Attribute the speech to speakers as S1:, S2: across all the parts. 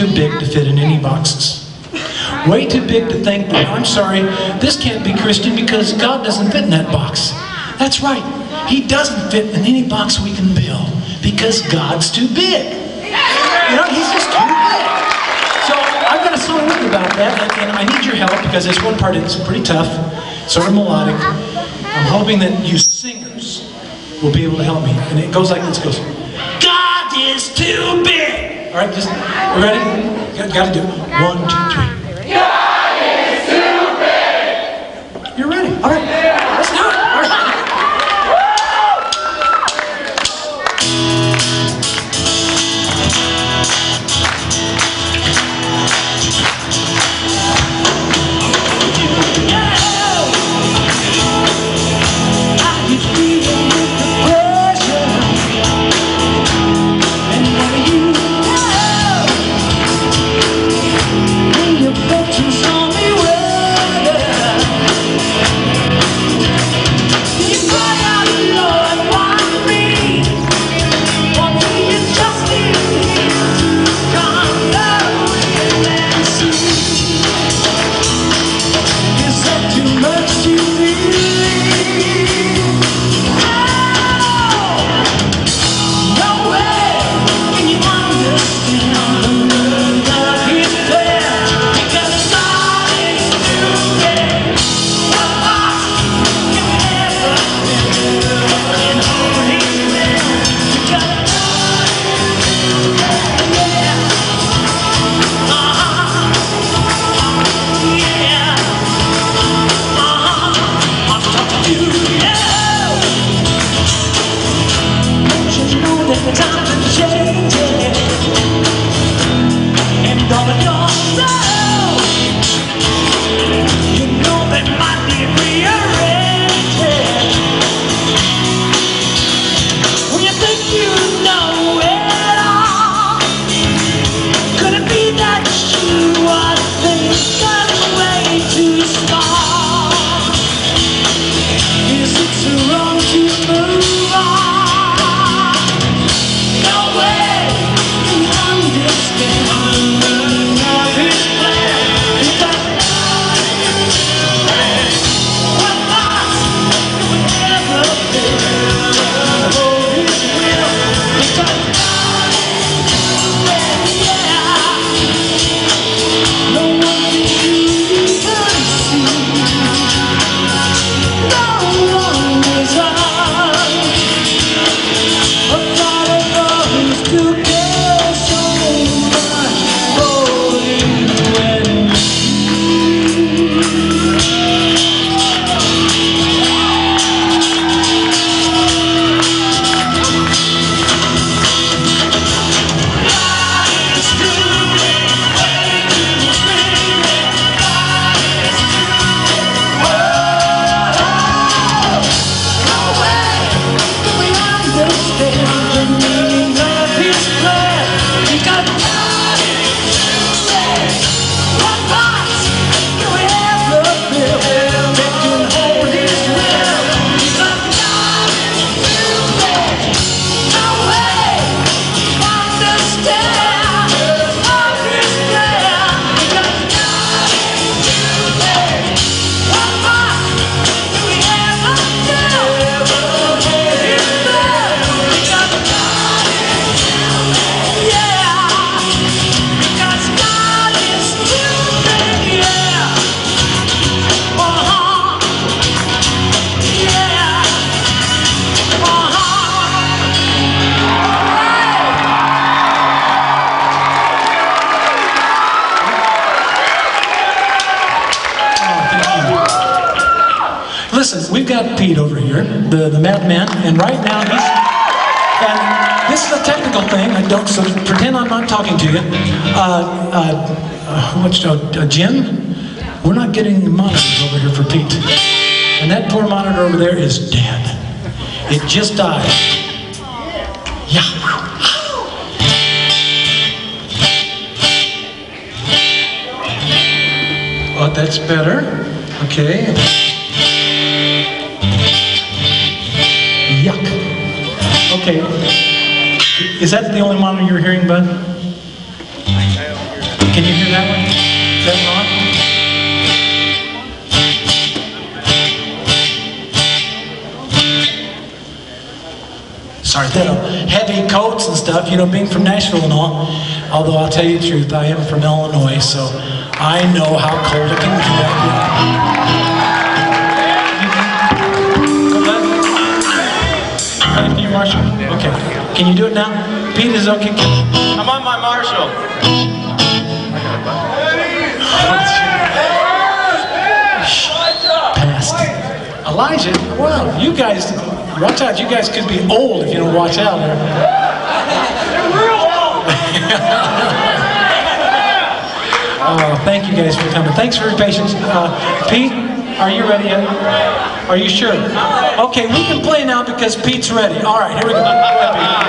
S1: too big to fit in any boxes. Way too big to think, that, oh, I'm sorry, this can't be Christian because God doesn't fit in that box. That's right. He doesn't fit in any box we can build because God's too big. You know, he's just too big. So I've got a song written about that, and, and I need your help because this one part is pretty tough, sort of melodic. I'm hoping that you singers will be able to help me. And it goes like this, goes, All right, just, ready? Got, got to do it. One, two, three. Talking to you. Uh, uh, uh, what's uh, Jim? We're not getting monitors over here for Pete, and that poor monitor over there is dead. It just died. Yeah. that's better. Okay. Yuck. Okay. Is that the only monitor you're hearing, bud? Sorry, that heavy coats and stuff, you know, being from Nashville and all. Although I'll tell you the truth, I am from Illinois, so I know how cold it can get. Can you do it now? Pete is okay.
S2: I'm on my Marshall.
S1: Elijah, wow, you guys, watch out. You guys could be old if you don't watch out. They're real Oh, thank you guys for coming. Thanks for your patience. Uh, Pete, are you ready yet? Are you sure? Okay, we can play now because Pete's ready. All right, here we go.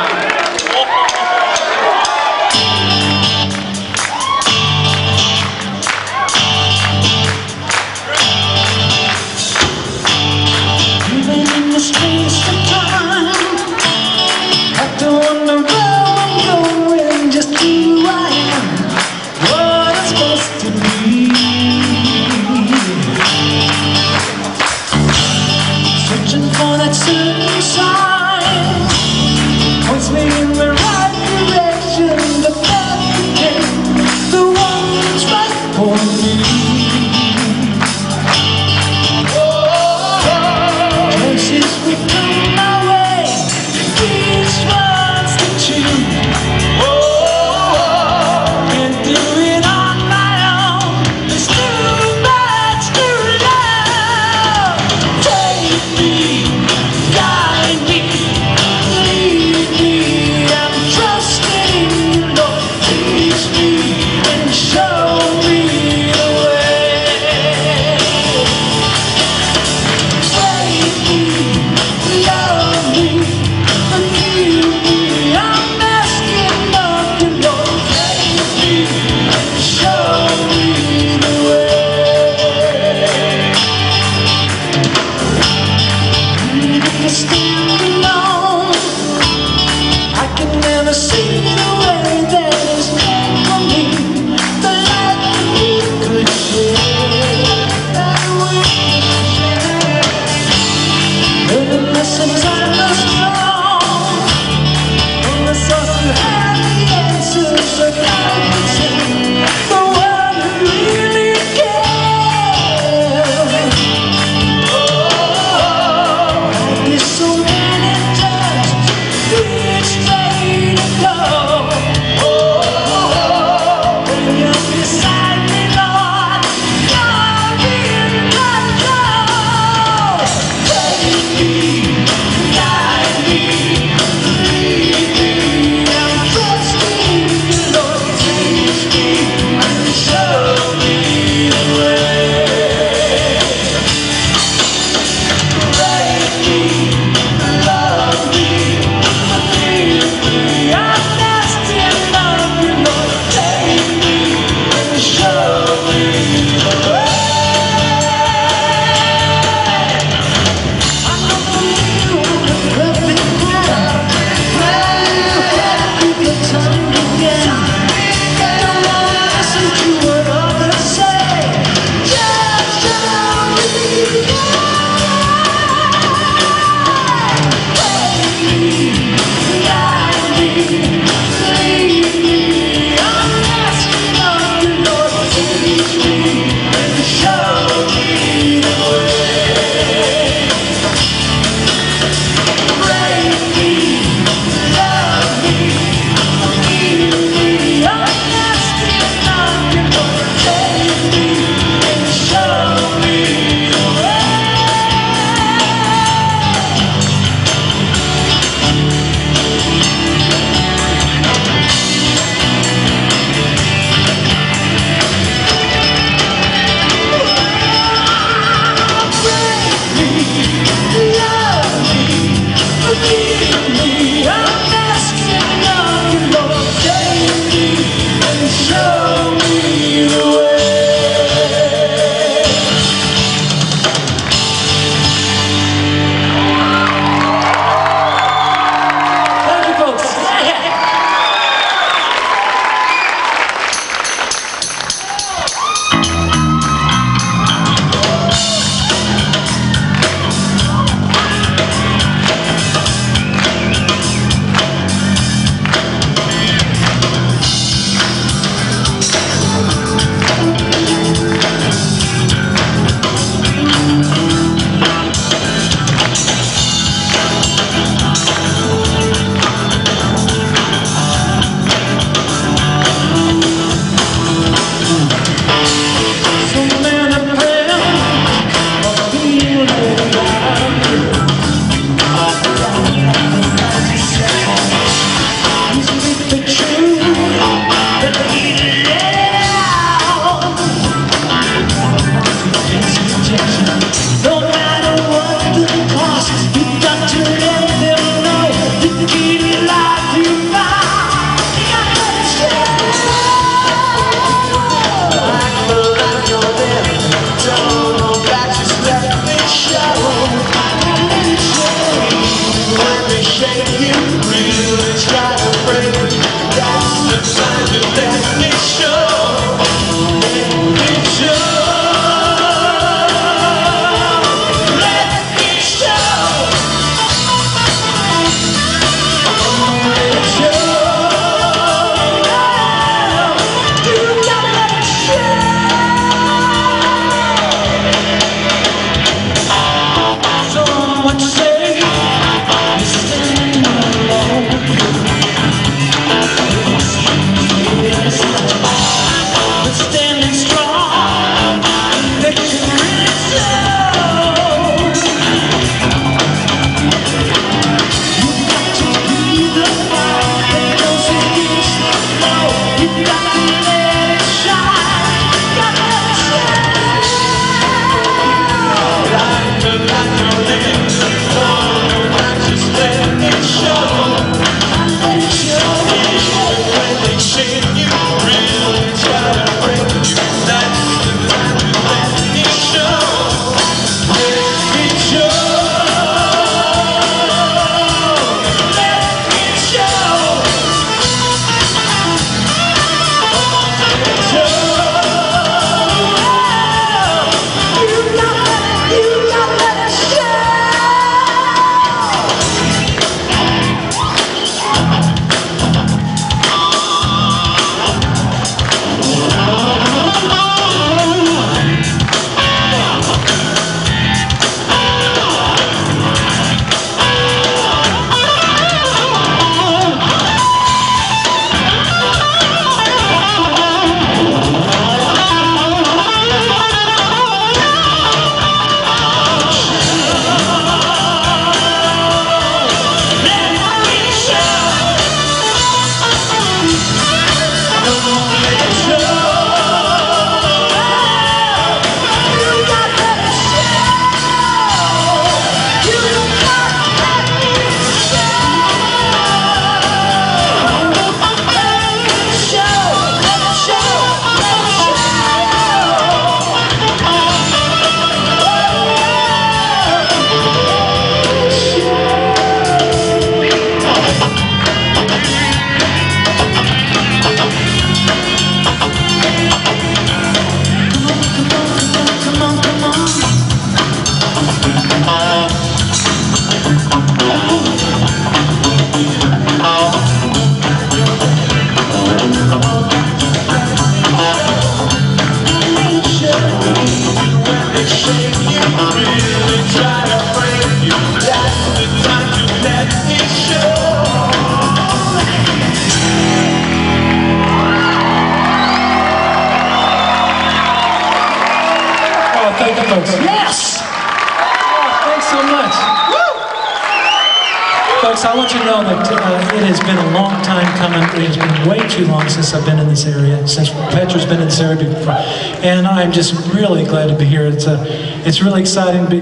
S2: it's really exciting to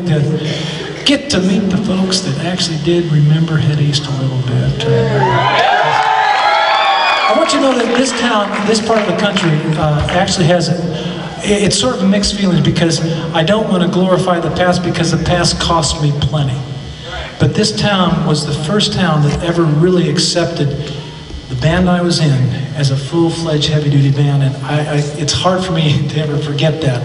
S2: get to meet the folks that actually did remember Head East a little bit. I want you to know that this town, this part of the country, uh, actually has it's sort of mixed feelings because I don't want to glorify the past because the past cost me plenty. But this town was the first town that ever really accepted the band I was in as a full-fledged heavy-duty band, and I, I, it's hard for me to ever forget that.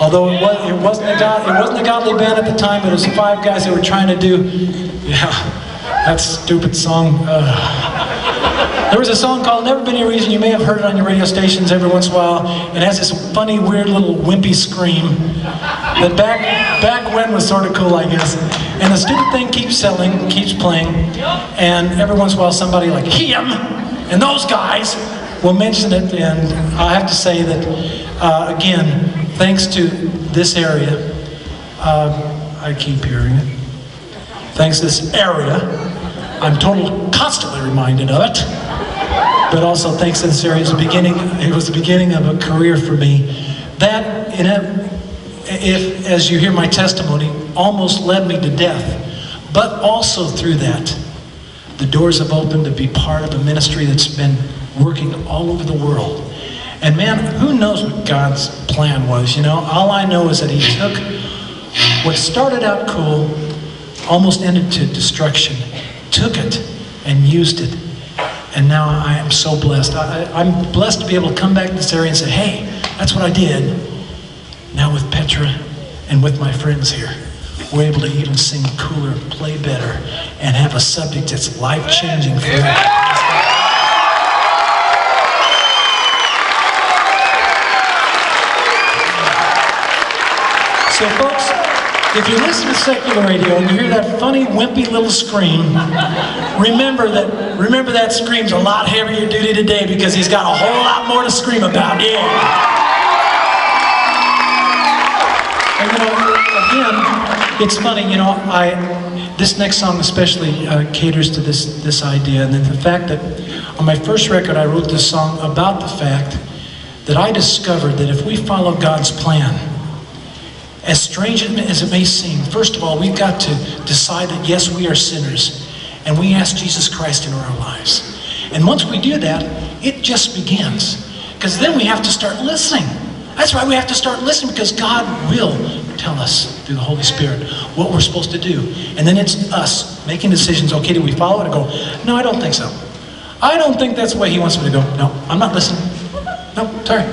S2: Although it, was, it, wasn't a it wasn't a godly band at the time, it was five guys that were trying to do, yeah, that stupid song. Uh, there was a song called Never Been Any Reason. You may have heard it on your radio stations every once in a while. It has this funny, weird little wimpy scream that back, back when was sort of cool, I guess. And the stupid thing keeps selling, keeps playing, and every once in a while somebody like him and those guys will mention it, and I have to say that, uh, again, thanks to this area, uh, I keep hearing it, thanks to this area, I'm totally constantly reminded of it but also thanks to this area, it was the beginning, it was the beginning of a career for me. That, in a, if, as you hear my testimony, almost led me to death. But also through that, the doors have opened to be part of a ministry that's been working all over the world. And man, who knows what God's plan was, you know? All I know is that he took what started out cool, almost ended to destruction, took it and used it and now I am so blessed. I, am blessed to be able to come back to this area and say, hey, that's what I did. Now with Petra and with my friends here, we're able to even sing cooler, play better, and have a subject that's life-changing for them. So folks, if you listen to secular radio and you hear that funny, wimpy little scream, remember that remember that scream's a lot heavier duty today because he's got a whole lot more to scream about. Yeah. And you know, again, it's funny, you know, I this next song especially uh, caters to this this idea, and the fact that on my first record I wrote this song about the fact that I discovered that if we follow God's plan, as strange as it may seem, first of all, we've got to decide that yes, we are sinners, and we ask Jesus Christ into our lives. And once we do that, it just begins. Because then we have to start listening. That's why we have to start listening because God will tell us through the Holy Spirit what we're supposed to do. And then it's us making decisions. Okay, do we follow it or go, no, I don't think so. I don't think that's the way he wants me to go. No, I'm not listening. No, sorry.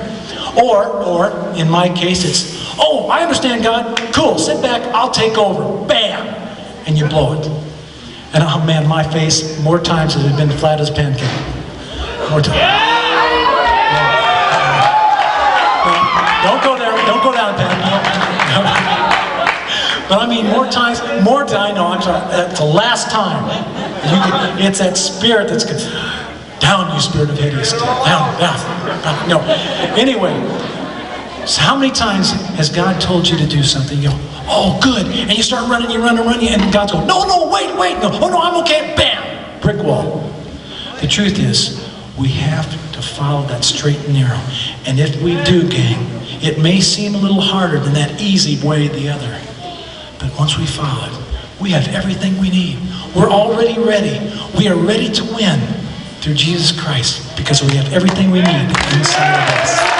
S2: Or, or, in my case, it's, oh, I understand God. Cool, sit back, I'll take over. Bam! And you blow it. And oh man, my face, more times has been flat as a pancake. More times. Don't go there. Don't go down, Pat. But I mean, more times, more times. No, I'm sorry. That's the last time. Can, it's that spirit that's good. Down, you spirit of. Down, down, down. No. Anyway, so how many times has God told you to do something? You go, oh, good. And you start running, you run and run, and God's going, no, no, wait, wait. No, oh, no, I'm okay. Bam! Brick wall. The truth is, we have to follow that straight and narrow. And if we do, gang, it may seem a little harder than that easy way the other. But once we follow it, we have everything we need. We're already ready. We are ready to win through Jesus Christ because we have everything we need inside of us.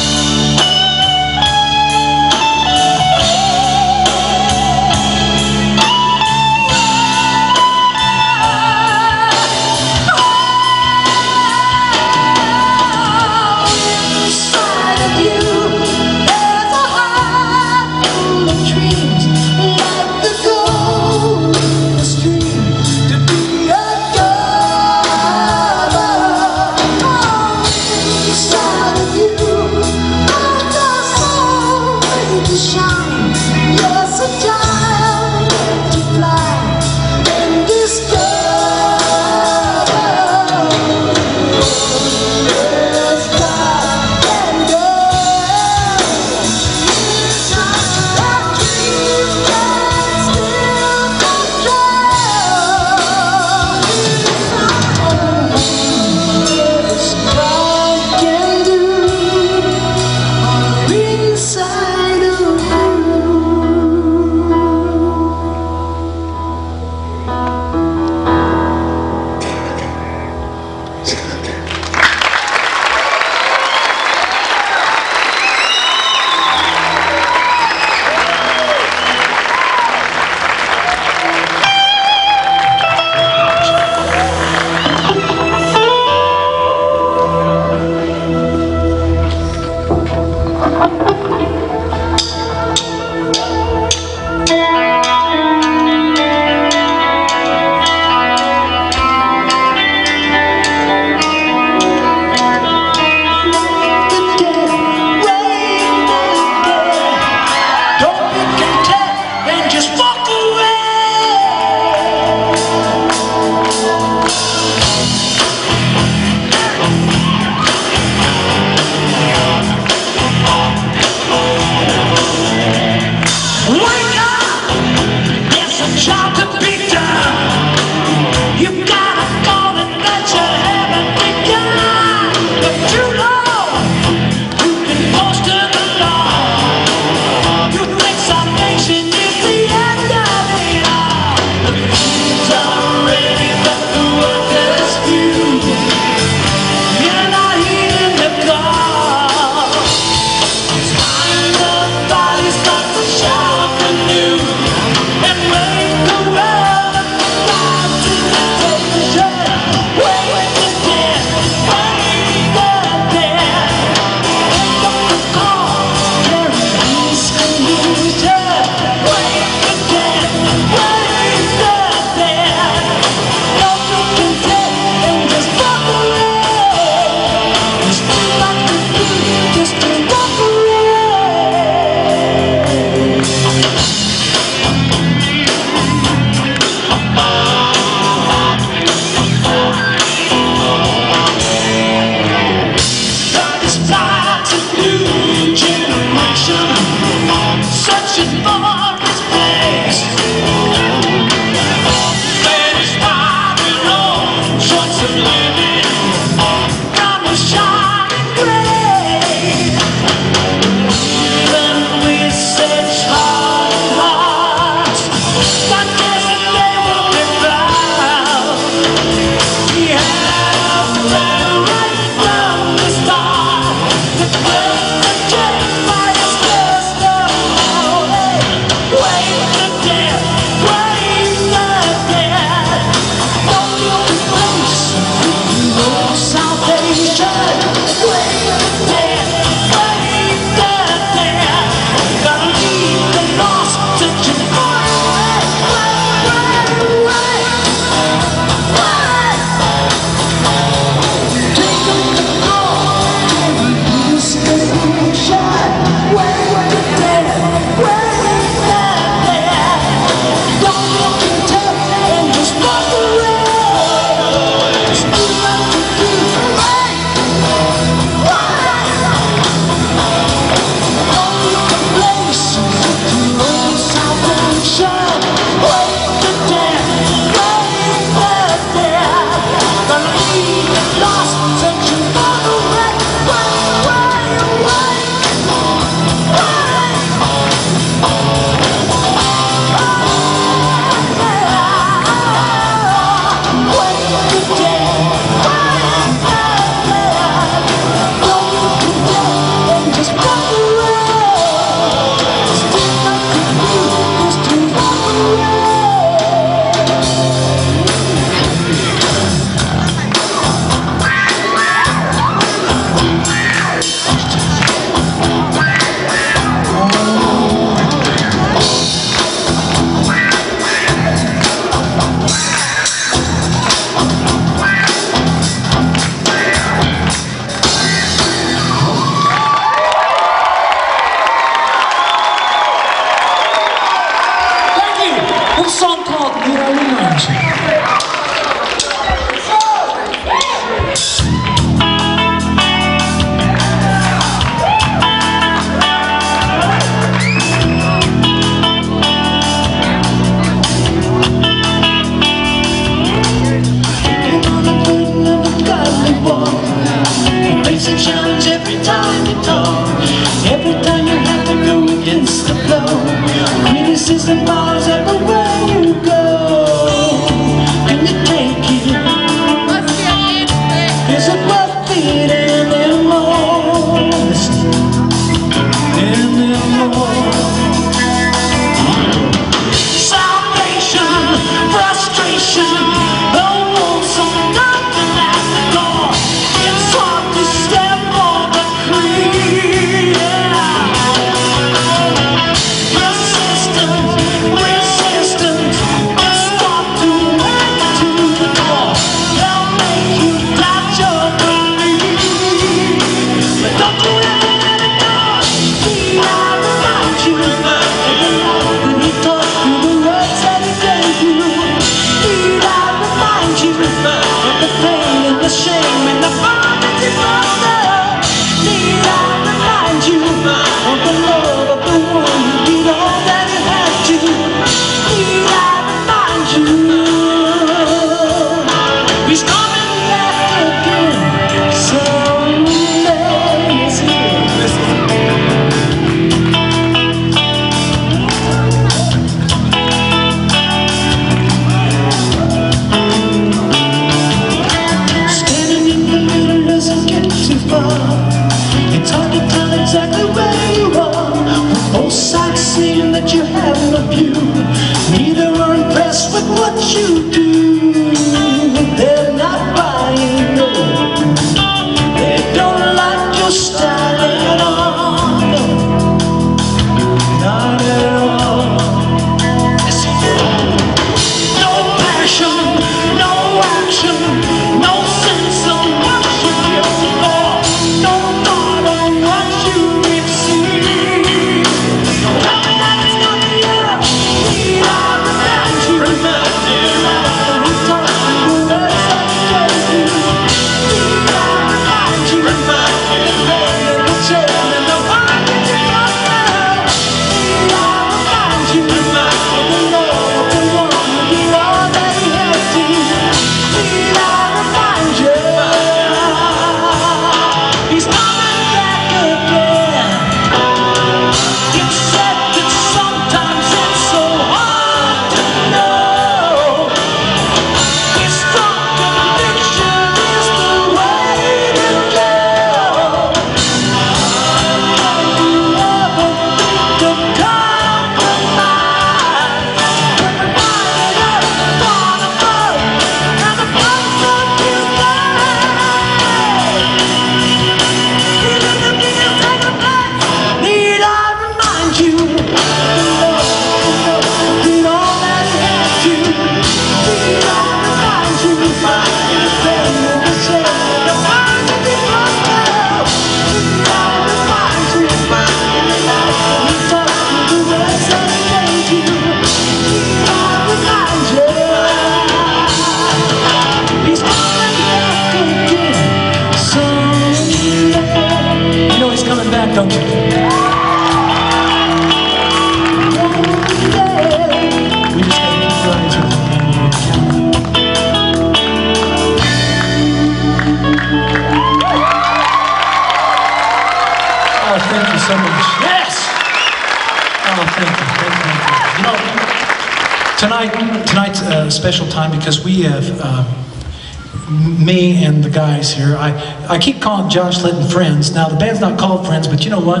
S1: Time because we have, um, me and the guys here, I, I keep calling Josh Litton Friends. Now, the band's not called Friends, but you know what?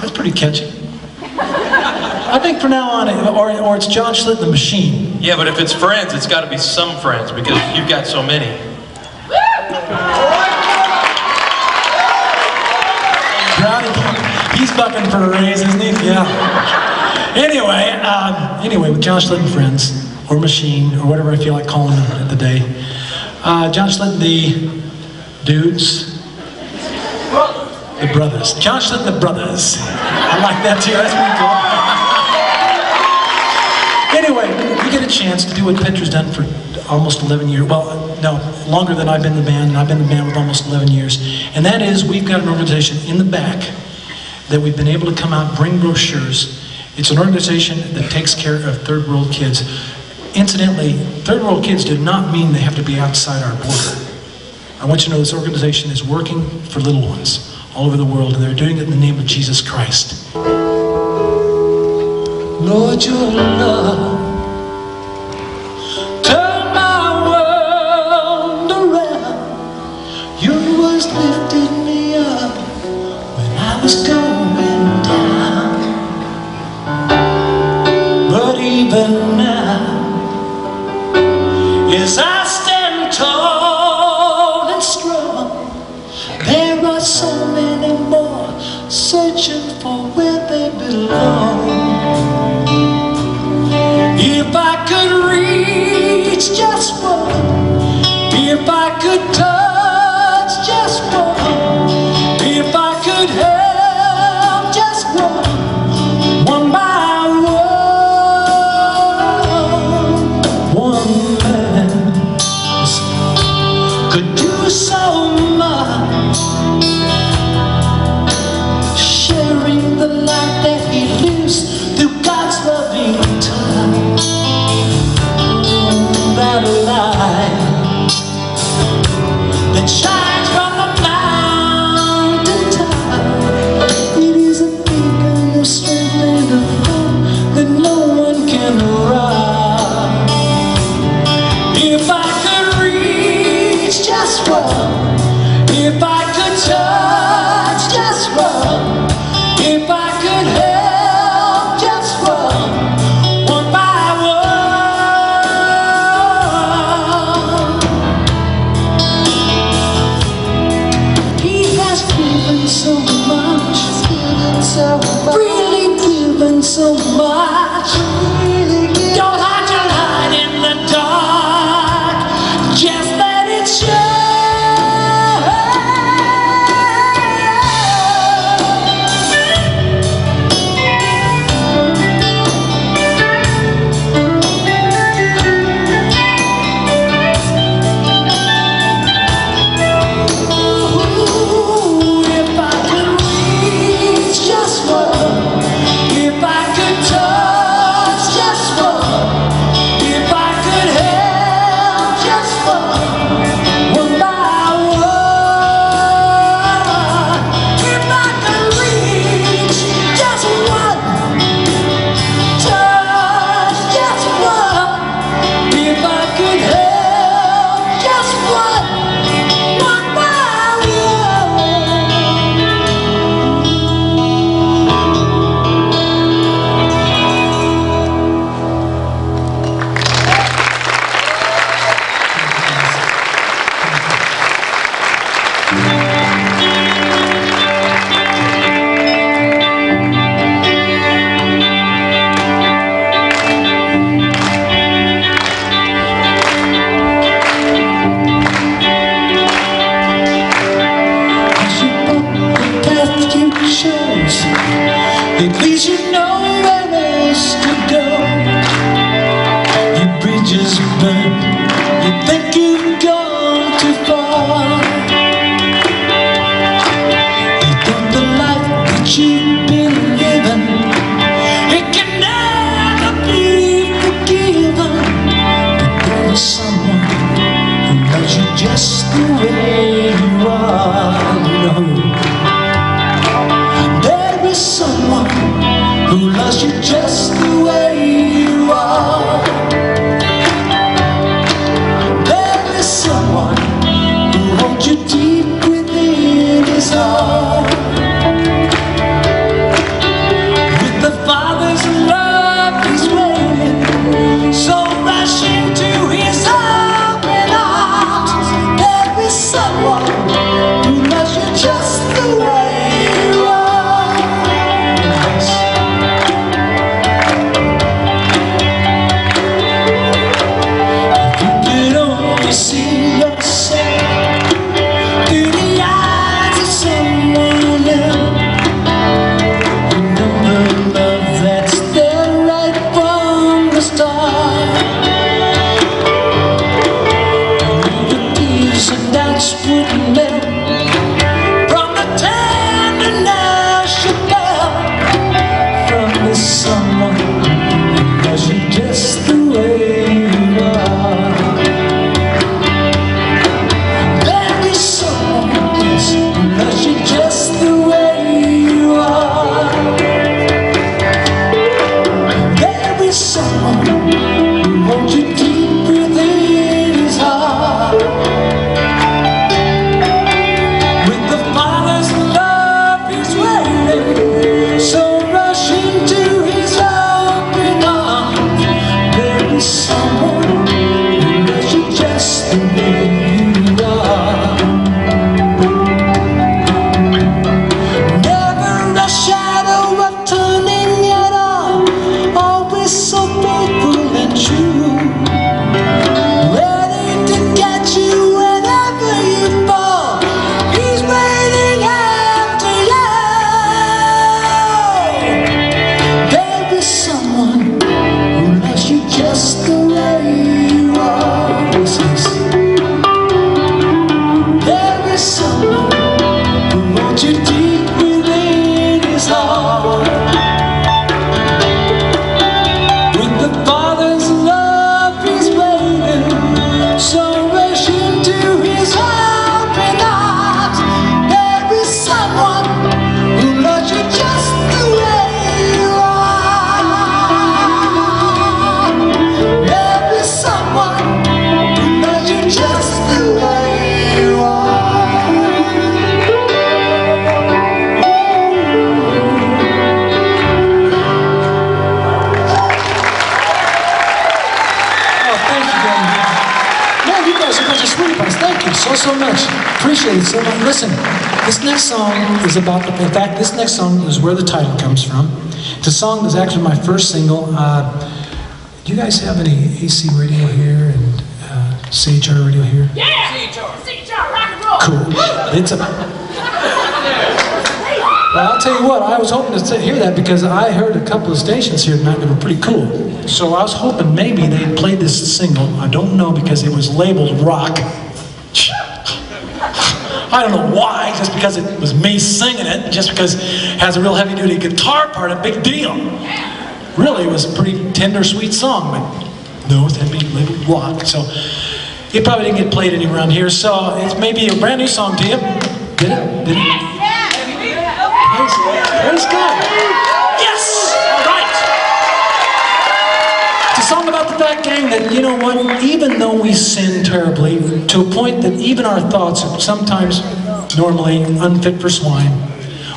S1: That's pretty catchy. I think from now on, it- or, or it's Josh Litton the Machine.
S3: Yeah, but if it's friends, it's got to be some friends because you've got so many.
S2: Brownie, he's bucking for a raise, isn't he? Yeah. Anyway, um, anyway, with Josh Litton Friends, or Machine, or whatever I feel like calling them at the day. Uh, Josh the dudes, the brothers. Josh Litton, the brothers. I like that too. That's pretty cool. anyway, we get a chance to do what Petra's done for almost 11 years. Well, no, longer than I've been in the band, and I've been in the band with almost 11 years. And that is, we've got an organization in the back that we've been able to come out, bring brochures. It's an organization that takes care of third world kids. Incidentally, third world kids do not mean they have to be outside our border. I want you to know this organization is working for little ones all over the world, and they're doing it in the name of Jesus Christ. Lord, your love
S1: if I it song is about the. In fact, this next song is where the title comes from. It's a song that's actually my first single. Uh, do you guys have any AC radio here and uh, CHR radio here?
S2: Yeah! CHR, rock and roll!
S1: Cool. It's a. Well, I'll tell you what, I was hoping to hear that because I heard a couple of stations here tonight that were pretty cool. So I was hoping maybe they'd play this single. I don't know because it was labeled rock. I don't know why, just because it was me singing it, just because it has a real heavy duty guitar part, a big deal. Really, it was a pretty tender, sweet song, but no, it had to be labeled rock. So it probably didn't get played anywhere around here. So it's maybe a brand new song to you. Did it? Did it? You know what, even though we sin terribly, to a point that even our thoughts are sometimes normally unfit for swine,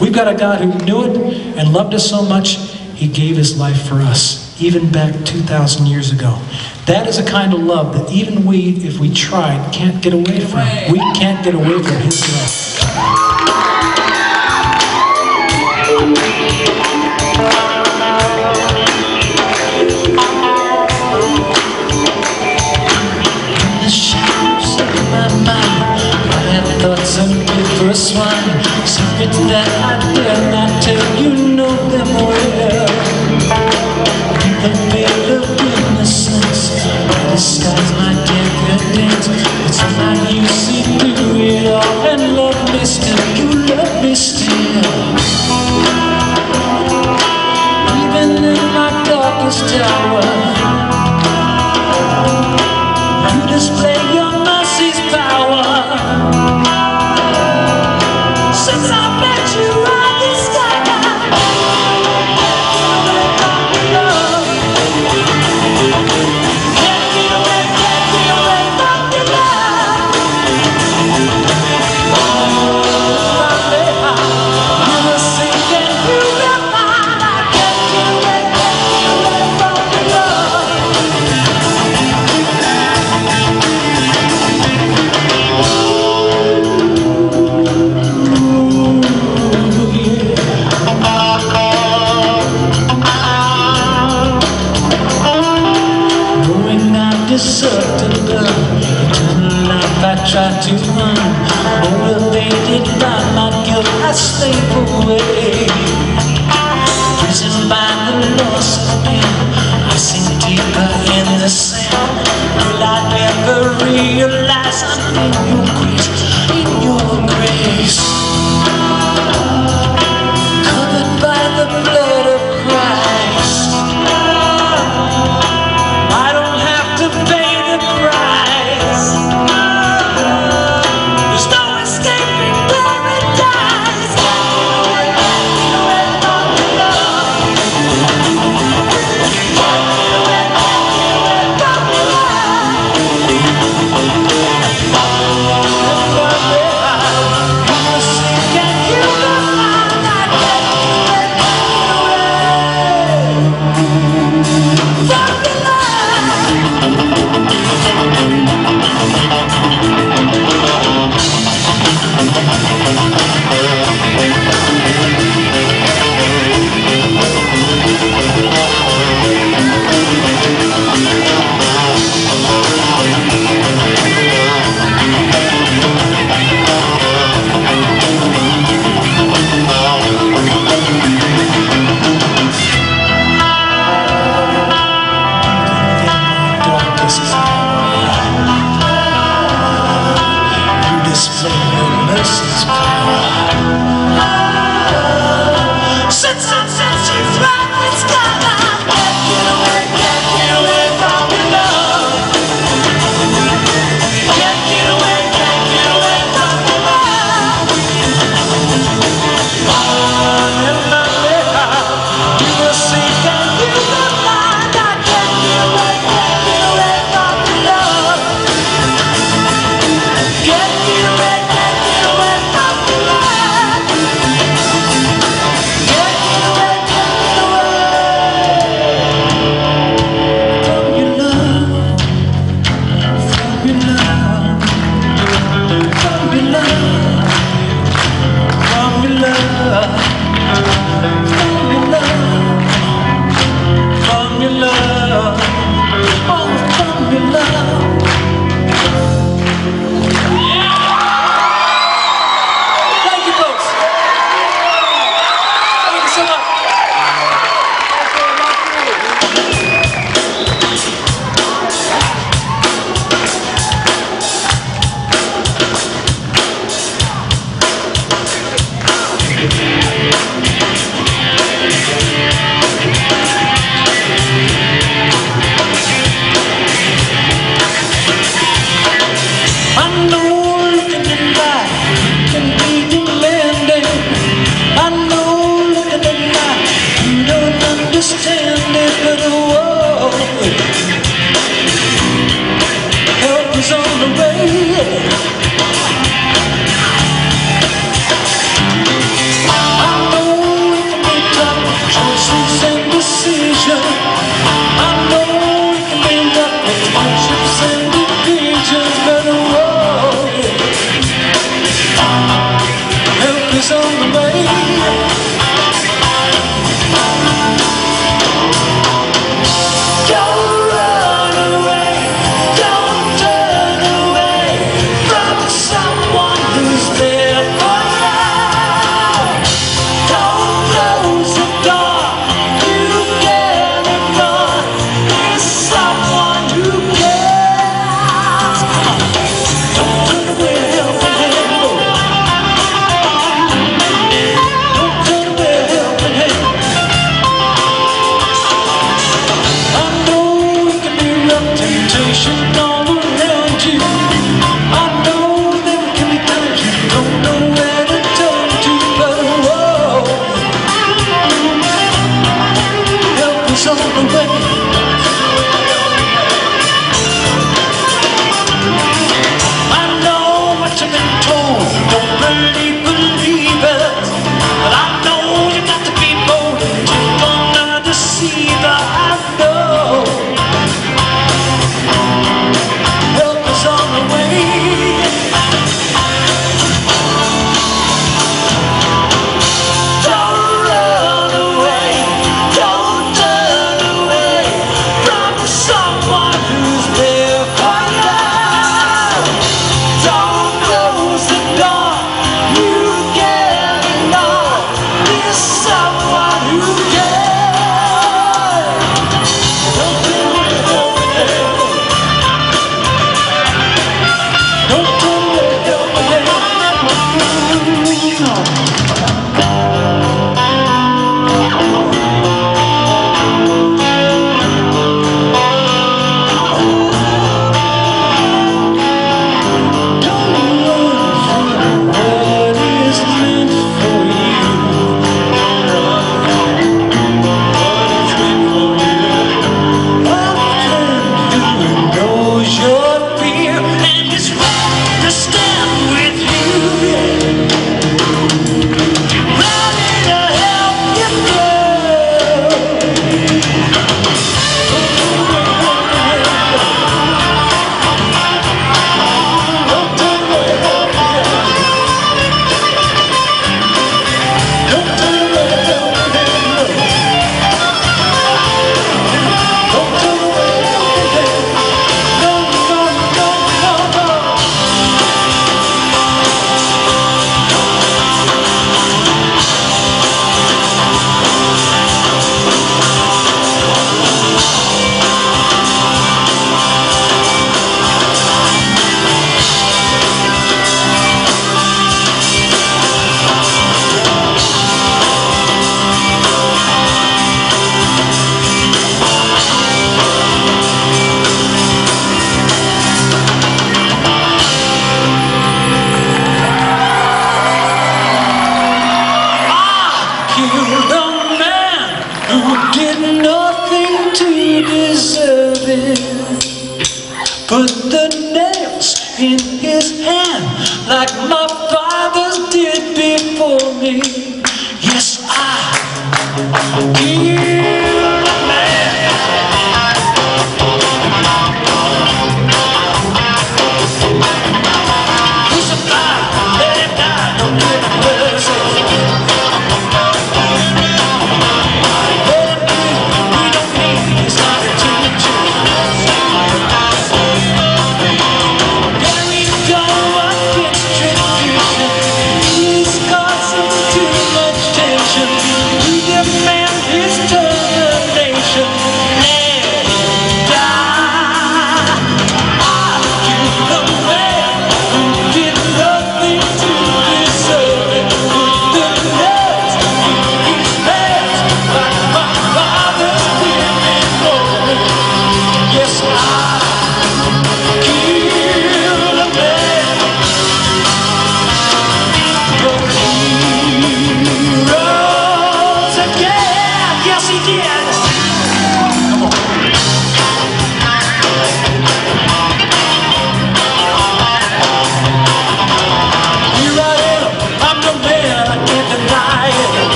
S1: we've got a God who knew it and loved us so much, he gave his life for us, even back 2,000 years ago. That is a kind of love that even we, if we tried, can't get away from. We can't get away from his love. ハハハハ!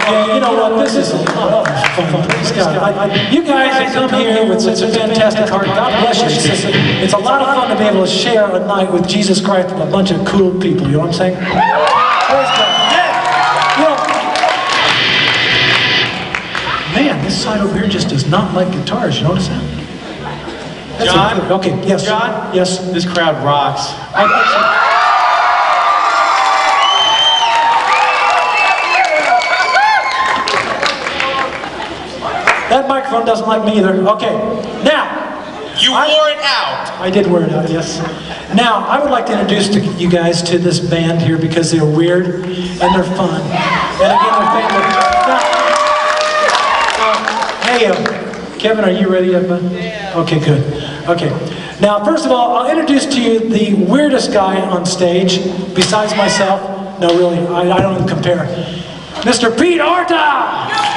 S2: This is a lot of fun. Praise God. I- I- You guys that come here with such a fantastic heart, God bless you. It's, it's a lot of fun to be able to share a night with Jesus Christ with a bunch of cool people. You know what I'm saying? Praise God. You know, man, this side over here just does not like guitars. You notice that? That's
S4: John?
S2: a- okay. Yes.
S4: John?
S2: Yes.
S4: This crowd rocks.
S2: That microphone doesn't like me either. Okay. Now.
S3: You
S2: I-
S3: wore it out.
S2: I did wear it out, yes. Now, I would like to introduce to you guys to this band here because they're weird and they're fun. And again, they're family. Now, uh, hey, uh, Kevin, are you ready yet, bud? Yeah. Okay, good. Okay. Now, first of all, I'll introduce to you the weirdest guy on stage besides myself. No, really, I, I don't even compare. Mr. Pete Orta!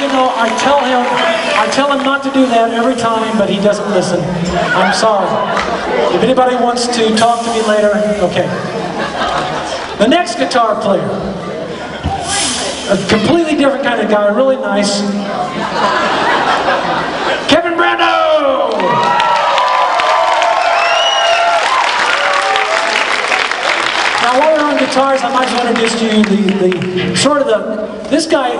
S2: You know, I tell him, I tell him not to do that every time, but he doesn't listen. I'm sorry. If anybody wants to talk to me later, okay. The next guitar player, a completely different kind of guy, really nice. Kevin Brandow! Guitars, I might as well introduce to you the, the sort of the this guy.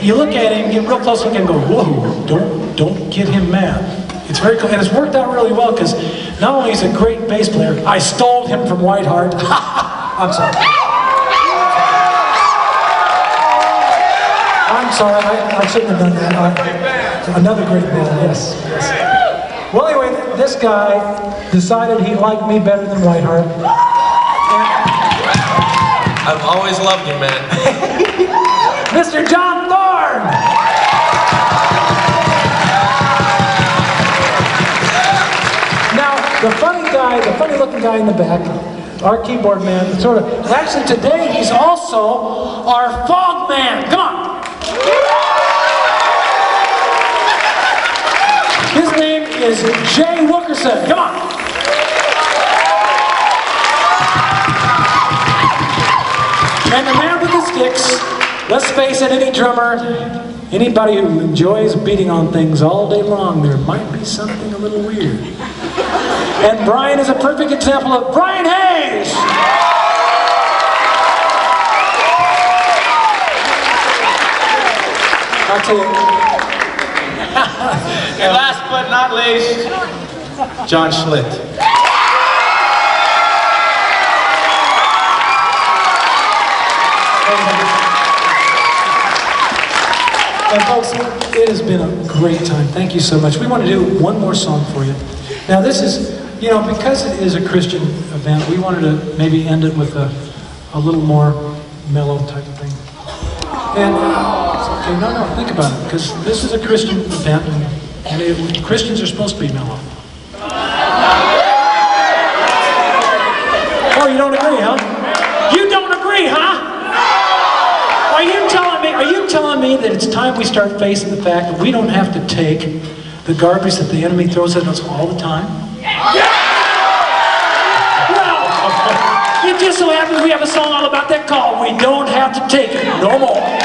S2: You look at him, get real close look at him, go, whoa! Don't don't get him mad. It's very cool, and it's worked out really well because not only is a great bass player, I stole him from Whiteheart. I'm sorry. I'm sorry. I, I shouldn't have done that. I- another great band. Yes. yes. Well, anyway, this guy decided he liked me better than Whiteheart.
S3: I've always loved you, man.
S2: Mr. John Thorne! Now, the funny guy, the funny looking guy in the back, our keyboard man, sort of, actually today he's also our fog man. Come on! His name is Jay Wilkerson. Come on! And the man with the sticks, let's face it, any drummer, anybody who enjoys beating on things all day long, there might be something a little weird. And Brian is a perfect example of Brian Hayes! I'll tell you,
S4: And last but not least, John Schlitt.
S2: And folks, it has been a great time. Thank you so much. We want to do one more song for you. Now this is, you know, because it is a Christian event, we wanted to maybe end it with a, a little more mellow type of thing. And, okay, no, no, think about it, because this is a Christian event, and, and it, Christians are supposed to be mellow. Oh, you don't agree, huh? You don't agree, huh? Are you telling me, are you telling me that it's time we start facing the fact that we don't have to take the garbage that the enemy throws at us all the time? Well, it just so happens we have a song all about that called We Don't Have to Take It No More.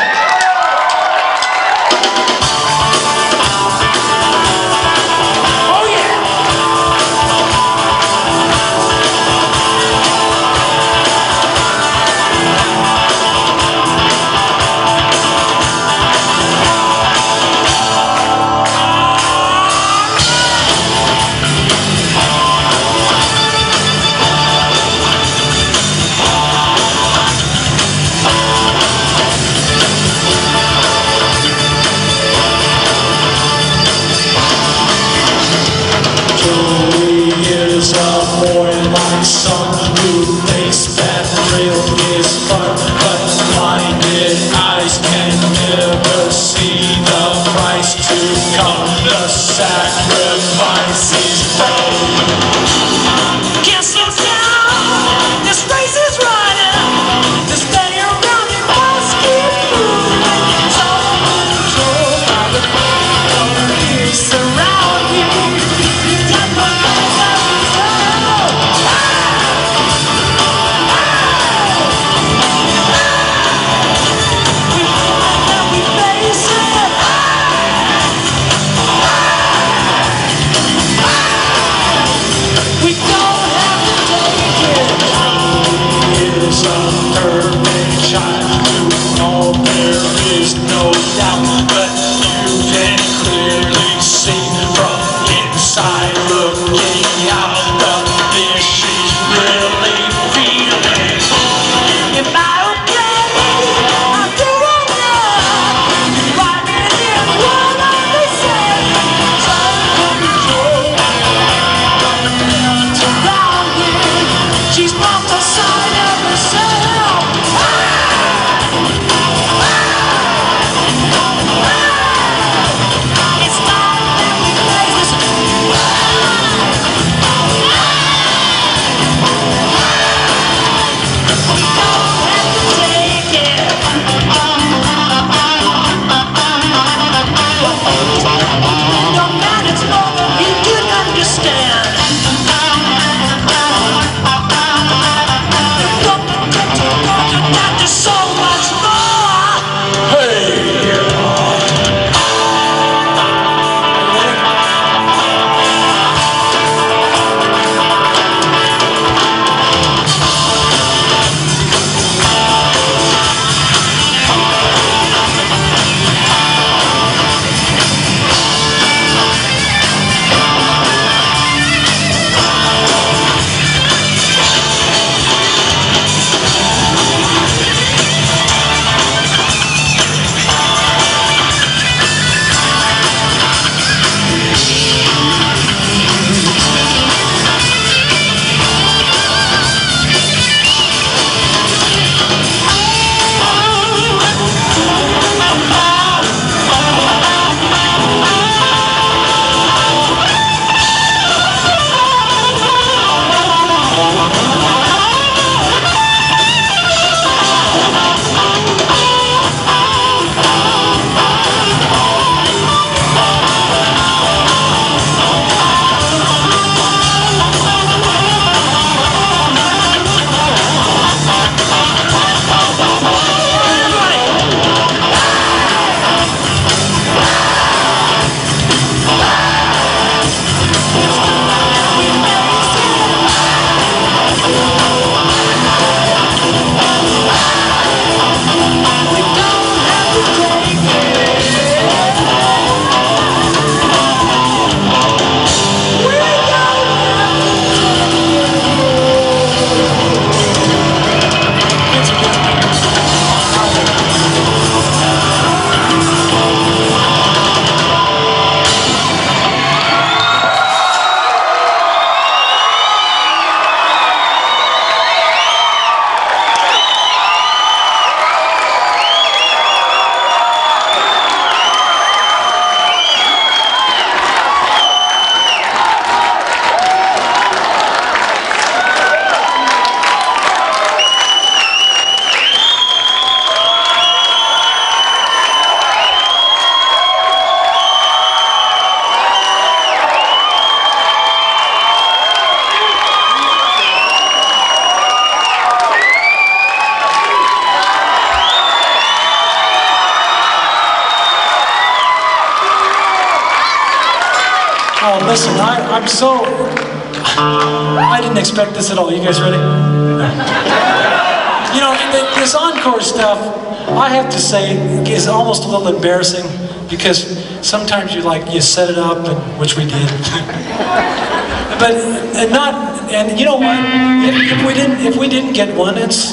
S2: Embarrassing because sometimes you like you set it up, and, which we did, but and not. And you know what? If, if we didn't, if we didn't get one, it's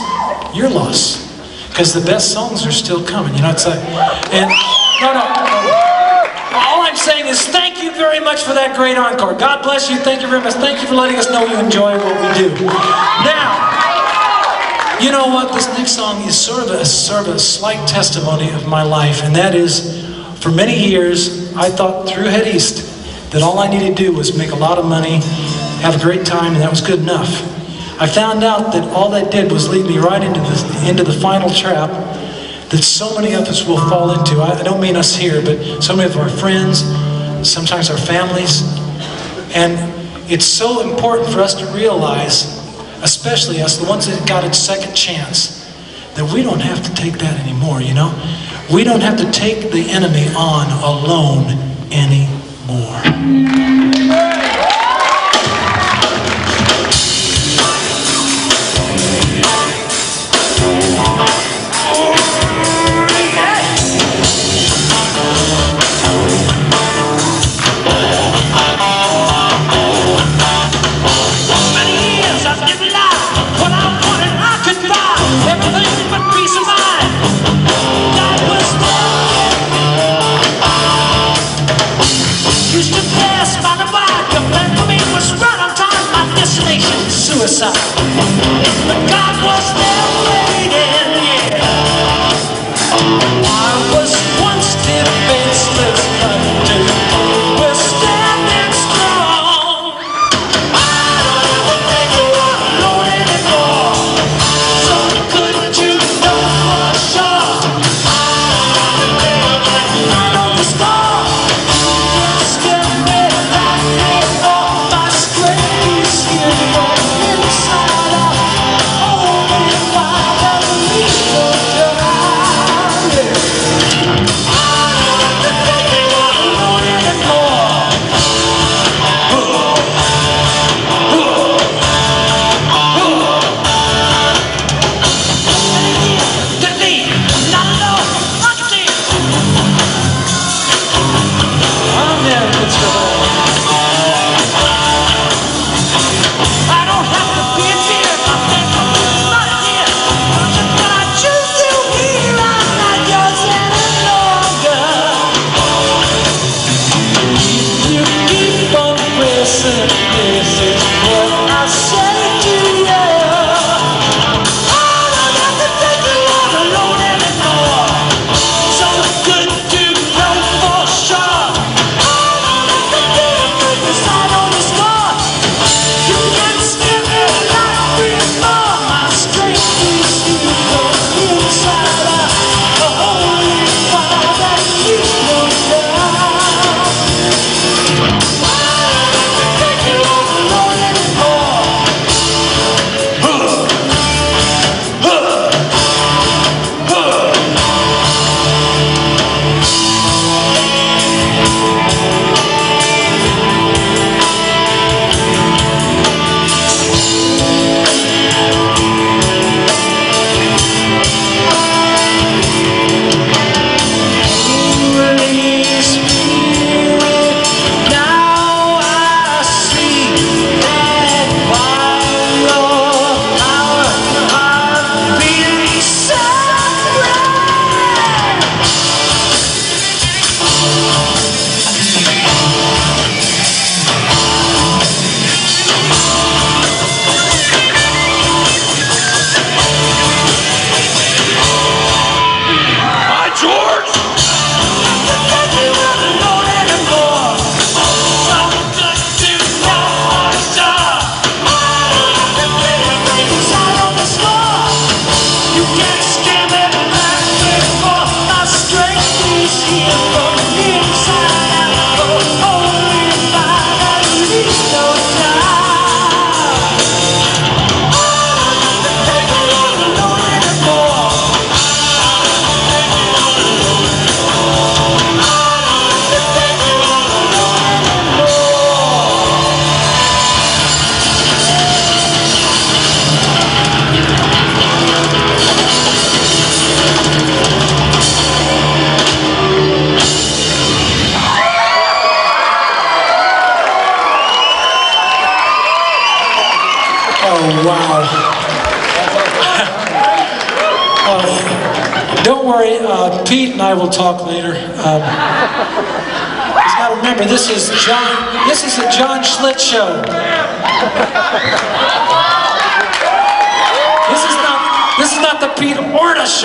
S2: your loss because the best songs are still coming. You know, it's like, and no, no. no. All I'm saying is thank you very much for that great encore. God bless you. Thank you very much. Thank you for letting us know you enjoy what we do. Now, you know what? This next song is sort of a sort of a slight testimony of my life, and that is, for many years, I thought through Head East that all I needed to do was make a lot of money, have a great time, and that was good enough. I found out that all that did was lead me right into the into the final trap that so many of us will fall into. I I don't mean us here, but so many of our friends, sometimes our families. And it's so important for us to realize, especially us, the ones that got a second chance, that we don't have to take that anymore, you know? We don't have to take the enemy on alone anymore.
S1: Suicide. But God was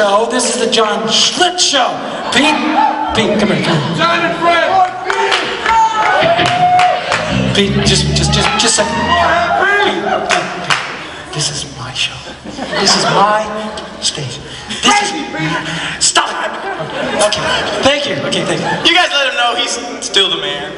S2: show. This is the John Schlitt show. Pete, Pete, come here. Come here.
S4: John and Fred!
S2: Pete, just, just, just, just a second. Pete, Pete, Pete. This is my show. This is my stage. This is. Stop it. Okay. Thank you. Okay, thank you.
S5: You guys let him know he's still the man.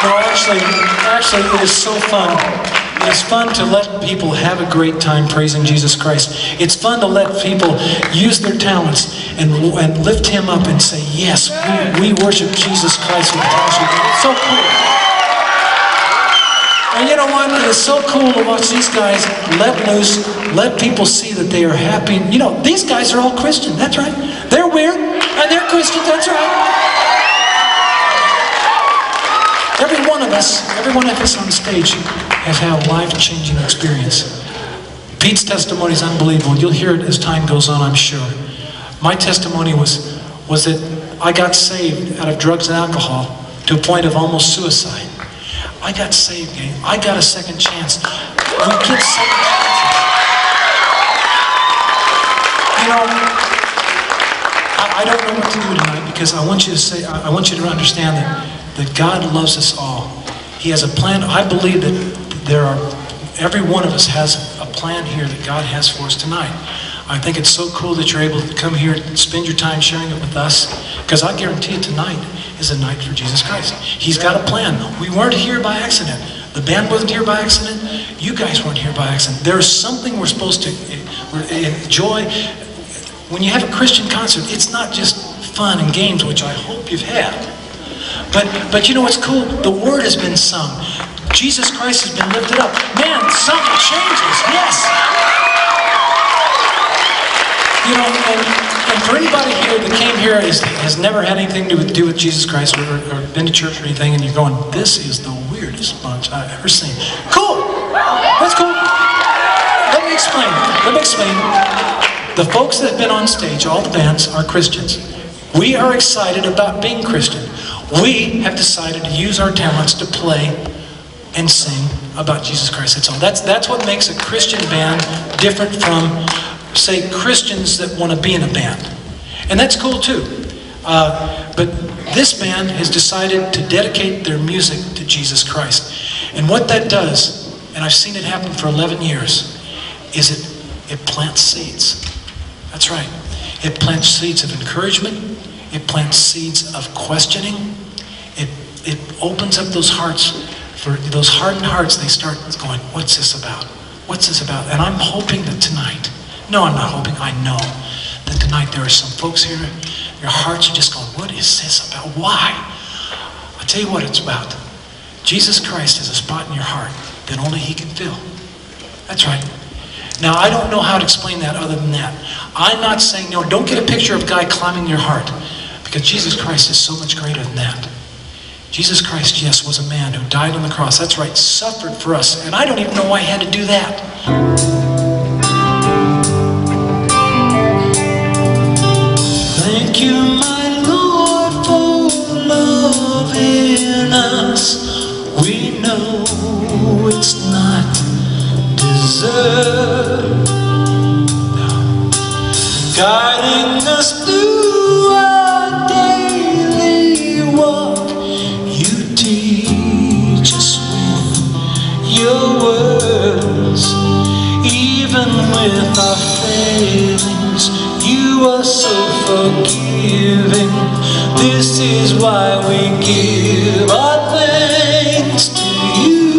S2: No, actually, actually, it is so fun. It is fun to let people have a great time praising Jesus Christ. It's fun to let people use their talents and, and lift Him up and say, Yes, we, we worship Jesus Christ with passion. It's so cool. And you know what? It is so cool to watch these guys let loose, let people see that they are happy. You know, these guys are all Christian. That's right. They're weird, and they're Christians. That's right. Every one of us, every one of us on stage has had a life-changing experience. Pete's testimony is unbelievable. You'll hear it as time goes on, I'm sure. My testimony was, was that I got saved out of drugs and alcohol to a point of almost suicide. I got saved, gang. I got a second chance. We give second chances. You know, I, I don't know what to do tonight because I want you to say, I I want you to understand that, that God loves us all. He has a plan. I believe that there are, every one of us has a plan here that God has for us tonight. I think it's so cool that you're able to come here and spend your time sharing it with us because I guarantee you tonight is a night for Jesus Christ. He's got a plan. We weren't here by accident. The band wasn't here by accident. You guys weren't here by accident. There's something we're supposed to eh, enjoy when you have a Christian concert, it's not just fun and games, which I hope you've had. But, but you know what's cool? The word has been sung. Jesus Christ has been lifted up. Man, something changes. Yes. You know, and, and for anybody here that came here is, has never had anything to do with Jesus Christ or, or been to church or anything, and you're going, this is the weirdest bunch I've ever seen. Cool. That's cool. Let me explain. Let me explain. The folks that have been on stage, all the bands, are Christians. We are excited about being Christian. We have decided to use our talents to play and sing about Jesus Christ. That's all. That's, that's what makes a Christian band different from, say, Christians that want to be in a band. And that's cool too. Uh, but this band has decided to dedicate their music to Jesus Christ. And what that does, and I've seen it happen for 11 years, is it, it plants seeds. That's right. It plants seeds of encouragement. It plants seeds of questioning. It, opens up those hearts. For those hardened hearts, they start going, what's this about? What's this about? And I'm hoping that tonight, no, I'm not hoping, I know that tonight there are some folks here, your hearts are just going, what is this about? Why? I'll tell you what it's about. Jesus Christ has a spot in your heart that only He can fill. That's right. Now, I don't know how to explain that other than that. I'm not saying, no, don't get a picture of guy climbing your heart. Because Jesus Christ is so much greater than that. Jesus Christ, yes, was a man who died on the cross. That's right, suffered for us. And I don't even know why he had to do that. Thank you, my Lord, for loving us. We know it's not deserved. Guiding us through you are so forgiving. This is why we give our thanks to you.